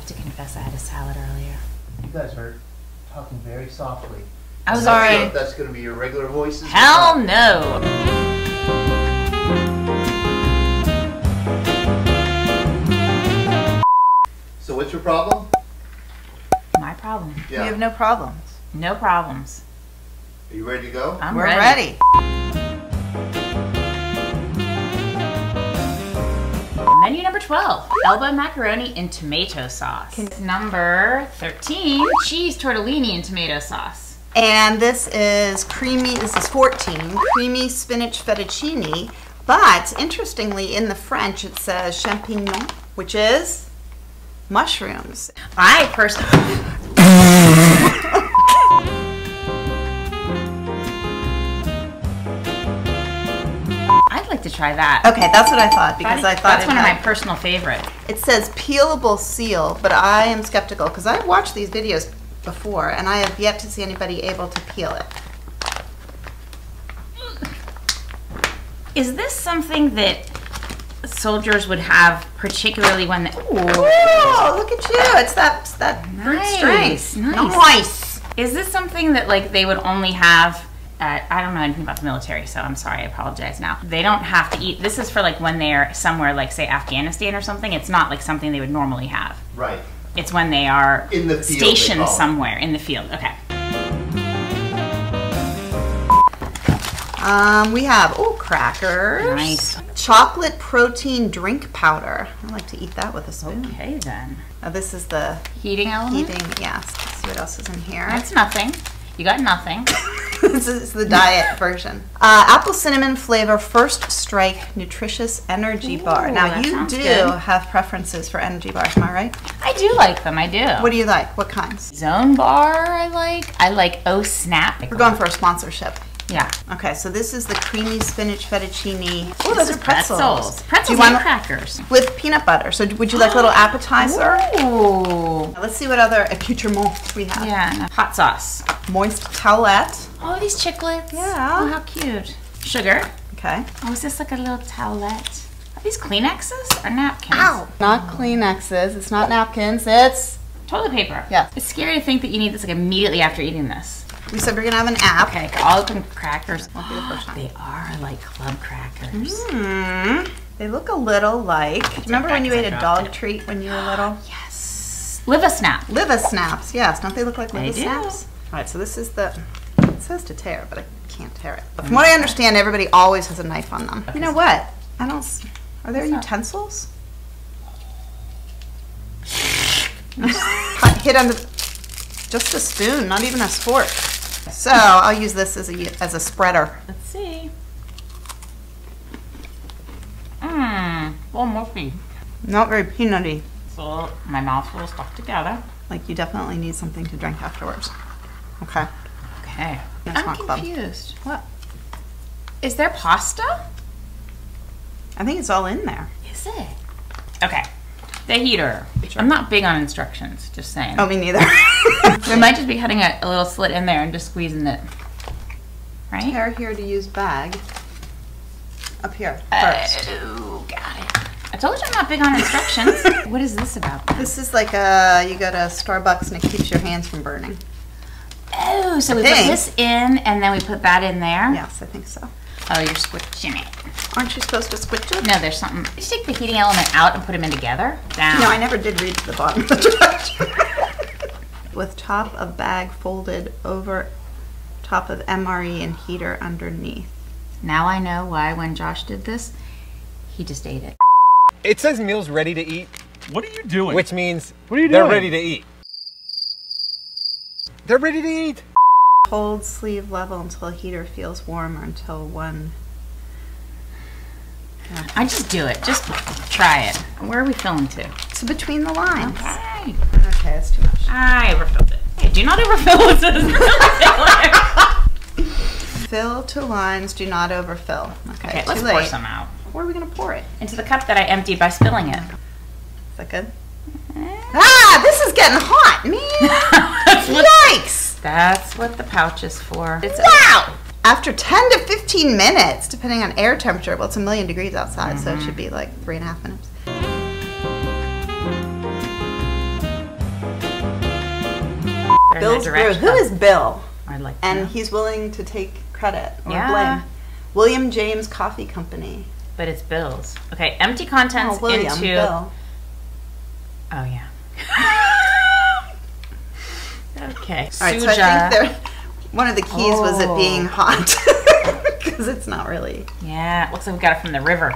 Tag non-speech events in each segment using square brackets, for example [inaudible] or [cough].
have to confess I had a salad earlier. You guys are talking very softly. I was So sorry. That's going to be your regular voices? Hell no. So what's your problem? My problem. We have no problems. No problems. Are you ready to go? I'm We're ready. ready. 12 elbow macaroni in tomato sauce. Number 13 cheese tortellini in tomato sauce. And this is creamy, this is 14, creamy spinach fettuccine. But interestingly, in the French, it says champignon, which is mushrooms. I personally. [laughs] try that. Okay, that's what I thought because I thought that's one of my personal favorite. It says peelable seal, but I am skeptical because I've watched these videos before and I have yet to see anybody able to peel it. Is this something that soldiers would have, particularly when they? Oh, look at you! It's that that Nice, nice. Nice. Is this something that like they would only have? At, I don't know anything about the military, so I'm sorry. I apologize now. They don't have to eat. This is for like when they're somewhere, like say Afghanistan or something. It's not like something they would normally have. Right. It's when they are In the field, stationed call somewhere in the field. Okay. Um, we have oh crackers. Nice. Chocolate protein drink powder. I like to eat that with a spoon. Okay then. Now this is the Heating element. eating. Yes. Let's see what else is in here. That's nothing. You got nothing. [laughs] this is the diet [laughs] version. Uh, apple cinnamon flavor first strike nutritious energy bar. Now you do good. have preferences for energy bars, am I right? I do like them. I do. What do you like? What kinds? Zone bar. I like. I like. Oh snap. We're going for a sponsorship. Yeah. Okay, so this is the creamy spinach fettuccine. Oh, Those are pretzels. Pretzels. Pretzels Do you want crackers. with peanut butter? So would you like a little [gasps] appetizer? Ooh. Let's see what other accoutrements we have. Yeah. Hot sauce. Moist towelette. Oh, these chiclets. Yeah. Oh, how cute. Sugar. Okay. Oh, is this like a little towelette? Are these Kleenexes or napkins? Not Kleenexes. It's not napkins. It's. Toilet paper. Yeah. It's scary to think that you need this like immediately after eating this. We said we're gonna have an app. Okay, I'll open crackers. Won't be the. They are like club crackers. Hmm. They look a little like. Remember when you ate a 'cause I dropped dog it. treat when you were little? [gasps] Yes. Live a snap. Liva snaps. Yes. Don't they look like Liva do. snaps? All right. So this is the. It says to tear, but I can't tear it. But from what I understand, everybody always has a knife on them. You know what? I don't. Are there utensils? [laughs] Hit under. Just a spoon, not even a fork. So I'll use this as a as a spreader. Let's see. Mmm. Well, mushy. Not very peanutty. So my mouth's a little stuck together. Like you definitely need something to drink afterwards. Okay. Okay. That's I'm not club. confused. What? Is there pasta? I think it's all in there. Is it? Okay. The heater. I'm not big on instructions, just saying. Oh, me neither. [laughs] We might just be cutting a, a little slit in there and just squeezing it. Right? Hair here to use bag. Up here Uh, first. Oh, got it. I told you I'm not big on instructions. [laughs] what is this about? This is like a you go to Starbucks and it keeps your hands from burning. Oh, so we Think. put this in and then we put that in there? Yes, I think so. Oh, you're squishing it. Aren't you supposed to squish it? No, there's something. Did you take the heating element out and put them in together? Down. No, I never did read to the bottom of the [laughs] direction. With top of bag folded over top of MRE and heater underneath. Now I know why when Josh did this, he just ate it. It says meals ready to eat, What are you doing? which means What are you doing? they're ready to eat. They're ready to eat. Hold sleeve level until heater feels warm or until one. I just do it. Just try it. Where are we filling to? So between the lines. Okay. Okay, that's too much. I overfilled it. Hey, do not overfill [laughs] it. says Fill to lines, do not overfill. Okay, Okay, let's late. pour some out. Where are we gonna pour it? Into the cup that I emptied by spilling it. Is that good? Ah, this is getting hot, man. [laughs] Yikes! That's what the pouch is for. It's Wow! After 10 to 15 minutes, depending on air temperature, well, it's a million degrees outside, so it should be like three and a half minutes. In Bill's that Brew. direction. Who is Bill? I'd like to And know. he's willing to take credit or Yeah. blame. William James Coffee Company. But it's Bill's. Okay, empty contents Oh, William into. Bill. Oh yeah. [laughs] okay. All right, so I Suja. think there, one of the keys was it Oh. being hot [laughs] because it's not really. yeah, looks like we got it from the river,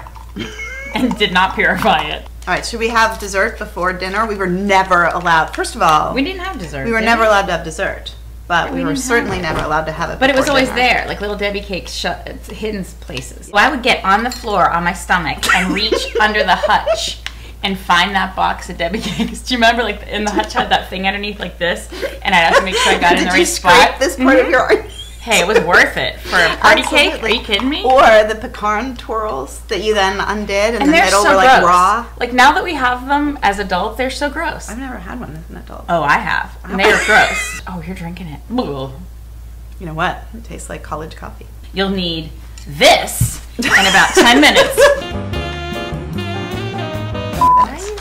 and did not purify it. All right, should we have dessert before dinner? We were never allowed. First of all, We didn't have dessert. we were did never allowed to have dessert, but we, we were certainly never allowed to have it. But it was always dinner. there, like little Debbie cakes, shut, hidden places. So I would get on the floor on my stomach and reach [laughs] under the hutch and find that box of Debbie cakes. Do you remember, like in the hutch had that thing underneath, like this, and I had to make sure I got [laughs] it in Did the you right scrape spot. this part of mm-hmm. your? Hey, it was worth it for a party cake. Are you kidding me? Or the pecan twirls that you then undid in and the middle so were like gross. raw. Like now that we have them as adults, they're so gross. I've never had one as an adult. Oh, I have. And they are gross. [laughs] Oh, you're drinking it. You know what? It tastes like college coffee. You'll need this in about 10 minutes. [laughs] Why are you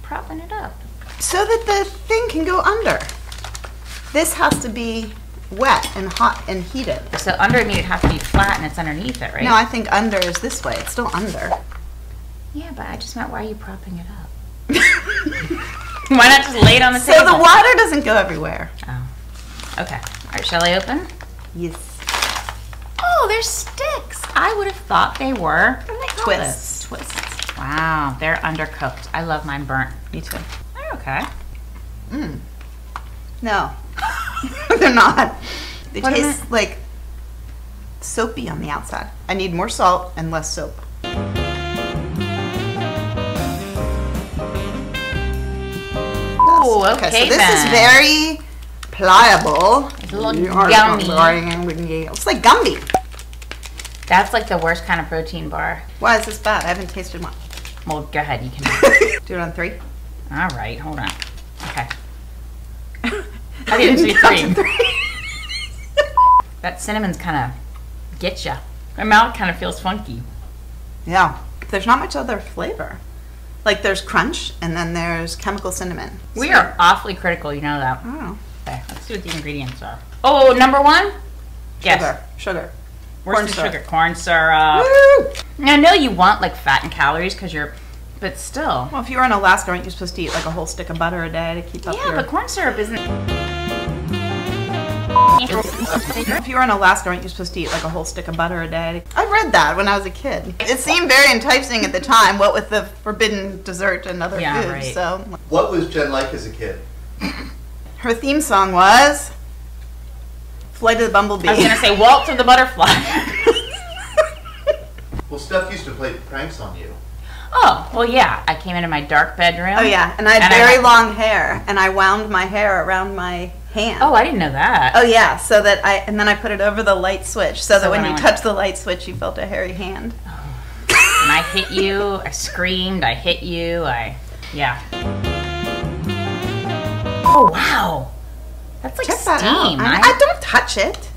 propping it up? So that the thing can go under. This has to be wet and hot and heated. So under me, it'd have to be flat and it's underneath it, right? No, I think under is this way. It's still under. yeah, but I just meant why are you propping it up? [laughs] Why not just lay it on the so table? So the water doesn't go everywhere. Oh. Okay. All right, shall I open? Yes. Oh, they're sticks. I would have thought they were Twists. Twists. Wow, they're undercooked. I love mine burnt. Me too. They're okay. Mm. No, [laughs] they're not. They taste like soapy on the outside. I need more salt and less soap. Ooh, okay, so this then. is very pliable. It's a little gummy. It's like Gumby. That's like the worst kind of protein bar. Why is this bad? I haven't tasted one. Well, go ahead. You can. [laughs] Do it on three. All right, hold on. Okay. How do you do three? [laughs] That cinnamon's kind of get ya. My mouth kind of feels funky. Yeah. There's not much other flavor. Like there's crunch and then there's chemical cinnamon. We are awfully critical, you know that. Oh, Okay, let's see what the ingredients are. Oh, number one? Yes. sugar. Sugar. Corn the syrup. sugar? Corn syrup. Woo! I know you want like fat and calories because you're, but still. Well, if you were in Alaska, aren't you supposed to eat like a whole stick of butter a day to keep up Yeah, your... but corn syrup isn't. If you were in Alaska, aren't you supposed to eat like a whole stick of butter a day? I read that when I was a kid. It seemed very enticing at the time, what with the forbidden dessert and other Yeah, foods. right. So What was Jen like as a kid? her theme song was Flight of the Bumblebee. I was gonna say Waltz of the Butterfly. [laughs] Well, Steph used to play pranks on you. oh, well, yeah. I came into my dark bedroom. oh yeah, and I had And very had- long hair, and I wound my hair around my hand. Oh, I didn't know that. Oh yeah, so that I and then I put it over the light switch, so, that So when when you touch the light switch, you felt a hairy hand. Oh. And I hit you. I screamed. I hit you. I, yeah. Oh wow, that's like Check steam. that out. I, I- I don't touch it.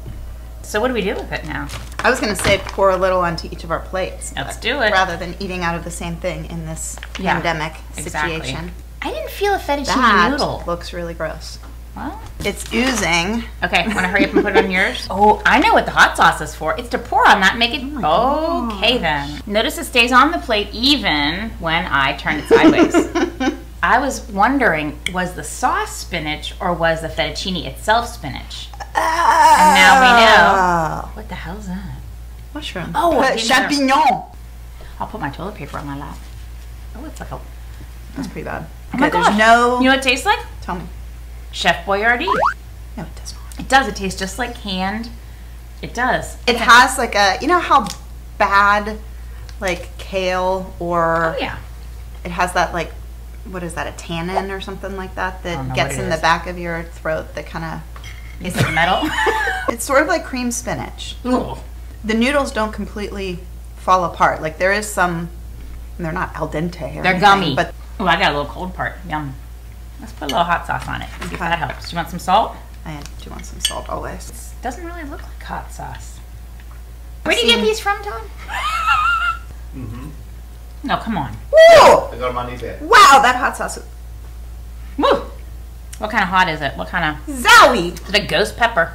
so what do we do with it now? I was gonna say pour a little onto each of our plates. Let's do it. Rather than eating out of the same thing in this Yeah, pandemic exactly. situation. I didn't feel a fettuccine That noodle. looks really gross. Well, It's oozing. okay. Want to hurry up and put it on yours? [laughs] Oh, I know what the hot sauce is for. It's to pour on that, make it. okay then. Notice it stays on the plate even when I turn it sideways. [laughs] I was wondering, was the sauce spinach or was the fettuccine itself spinach? And now we know. What the hell's that? Mushroom. Oh, Uh, champignon. I'll put my toilet paper on my lap. Oh, it's like a. That's pretty bad. Oh my Okay, there's no. You know what it tastes like? Tell me. Chef Boyardee. No, it does not. It does. It tastes just like canned. It does. It has like a. You know how bad, like kale or Oh yeah. it has that like what is that a tannin or something like that I don't know that gets in the back of your throat that kind of. Is it metal? [laughs] it's sort of like cream spinach Ooh. the noodles don't completely fall apart like there is some they're not al dente or They're anything, gummy. but Oh, I got a little cold part. Yum. Let's put a little hot sauce on it. See if that helps. Do you want some salt? I do want some salt always It doesn't really look like hot sauce. Where do you get these from, Tom? Mm-hmm. No, come on. Woo! I got them on eBay. wow that hot sauce Woo! What kind of hot is it? What kind of? Zowie! Is it a ghost pepper?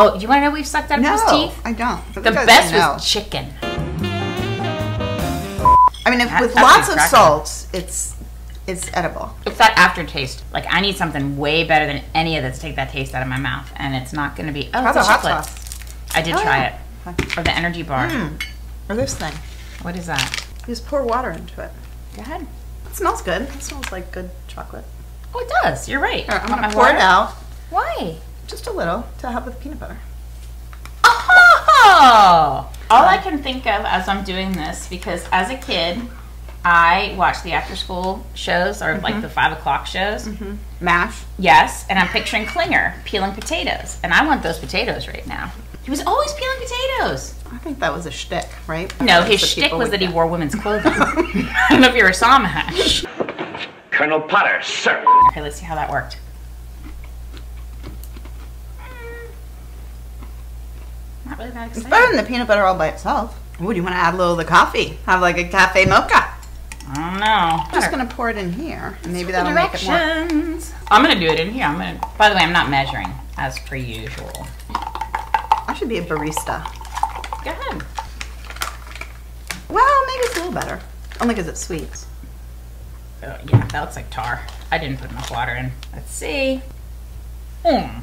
Oh, you want to know what we've sucked out of No, his teeth? I don't. The best was chicken. I mean, if, with lots of salt, it's it's edible. It's that aftertaste. Like I need something way better than any of this to take that taste out of my mouth, and it's not going to be. Oh, it's the a hot chocolate. sauce. I did Oh, try yeah. it. Or the energy bar. Mm. Or this thing. What is that? You Just pour water into it. Go ahead. It smells good. It smells like good chocolate. Oh, it does. You're right. Here, I'm Want gonna pour water? it out Why? just a little to help with peanut butter. Oh! All I can think of as I'm doing this, because as a kid, I watched the after school shows or like mm-hmm. the five o'clock shows. Mm-hmm. Mash. Yes, and I'm picturing Klinger peeling potatoes, and I want those potatoes right now. He was always peeling potatoes. I think that was a shtick, right? No, his the shtick was would that he wore women's [laughs] clothing. I don't know if you ever saw MASH. Colonel Potter, sir. Okay, let's see how that worked. Not really that It's better than the peanut butter all by itself. Ooh, do you want to add a little of the coffee? Have like a cafe mocha. I don't know. I'm just gonna pour it in here, and maybe The that'll make it more. directions. I'm gonna do it in here. I'm gonna. By the way, I'm not measuring as per usual. I should be a barista. Go ahead. Well, maybe it's a little better, only because it's sweet. Oh, yeah, that looks like tar. I didn't put enough water in. Let's see. Hmm.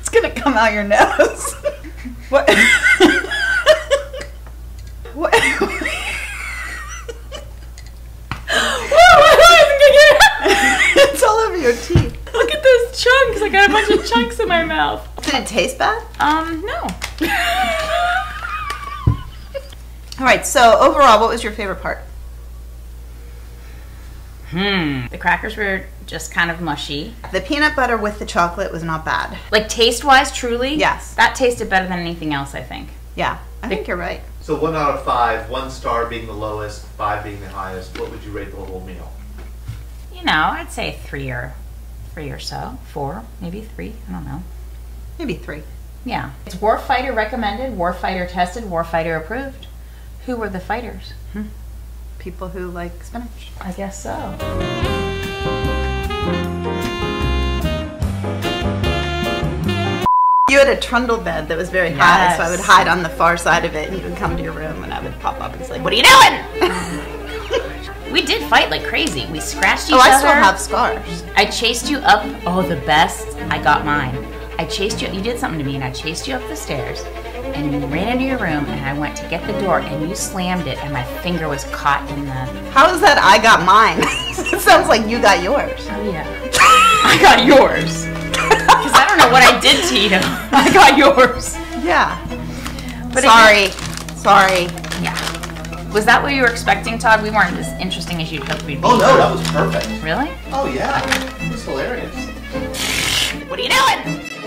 It's gonna come out your nose. [laughs] what? what? [laughs] it's all over your teeth. Look at those chunks. I got a bunch of [laughs] chunks in my mouth. Did it taste bad? Um, no. All right. So overall, what was your favorite part? Hmm. The crackers were just kind of mushy. The peanut butter with the chocolate was not bad. Like taste wise, truly. Yes. That tasted better than anything else, I think. Yeah, I think you're right. So one out of five, one star being the lowest, five being the highest. What would you rate the whole meal? You know, I'd say three or three or so. Four, maybe three. I don't know. Maybe three. Yeah. It's Warfighter recommended, Warfighter tested, Warfighter approved. Who were the fighters? People who like spinach. I guess so. You had a trundle bed that was very high, so I would hide on the far side of it, and you would come to your room, and I would pop up and say, "What are you doing?" [laughs] We did fight like crazy. We scratched oh, each other. oh, other. I still have scars. I chased you up. Oh, the best. I got mine. I chased you. You did something to me, and I chased you up the stairs, and you ran into your room, and I went to get the door, and you slammed it, and my finger was caught in the. How is that? I got mine. it [laughs] sounds like you got yours. Oh yeah. I got yours. Because I don't know what I did to you. [laughs] I got yours. Yeah. But Sorry. Sorry. Yeah. Was that what you were expecting, Todd? We weren't as interesting as you'd hoped we'd be. Oh no, that was perfect. Really? Oh yeah, it was hilarious. What are you doing?